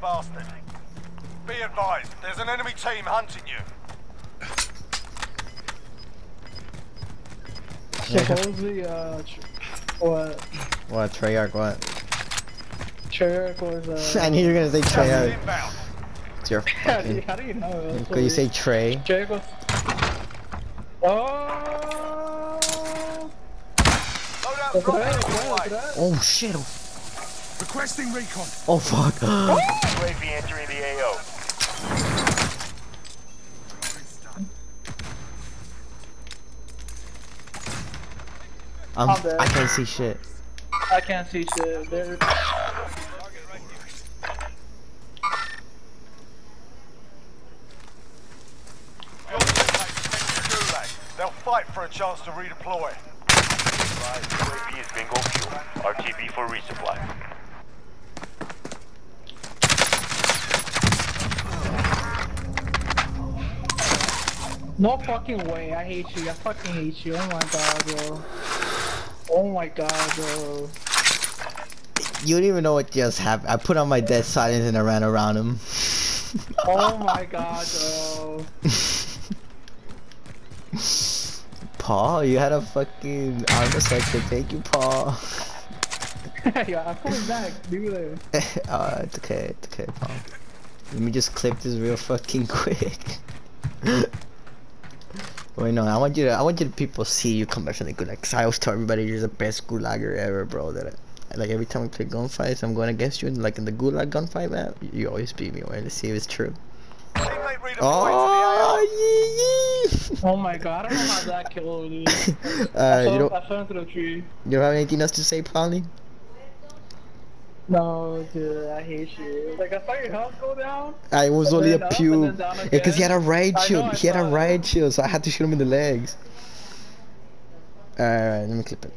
bastard. Be advised, there's an enemy team hunting you. Supposedly, uh, what? What, Treyarch, what? Treyarch was, uh... I knew you were gonna say Gas is Treyarch. It's your how, do you, fucking... how do you know? Could you say Trey? Treyarch was... Oh! Load out Look that, on look the at way. that. Oh shit! Requesting recon. Oh fuck! Um, UAV entering the AO. I'm, I'm. I can't see shit. I can't see shit. There. Your teammates sent you. They'll fight for a chance to redeploy. UAV is bingo fuel. RTB for resupply. No fucking way. I hate you. I fucking hate you. Oh my god, bro. Oh my god, bro. You don't even know what just happened. I put on my dead silence and I ran around him. Oh my god, bro. Paul, you had a fucking arm sector. Thank you, Paul. yeah, I'm pulling back. Do that. uh, it's okay, it's okay, Paul. Let me just clip this real fucking quick. Wait, no, I want you to, I want you to people see you come back from the gulag. Cause I always tell everybody you're the best gulager ever, bro. That I, like every time we play gunfights, I'm going against you. And like in the gulag gunfight map, you always beat me. Wait, let's see if it's true. Oh, to yeah, Oh my god, I don't know how that killed dude. yeah. I Uh, you don't, I fell into the tree. you don't have anything else to say, Polly? No, dude, I hate you. Like, I saw your health go down. I was only a then up and pew. Yeah, cause he had a again. riot know, shield. He had a saw that. riot shield, so I had to shoot him in the legs. Alright, let me clip it.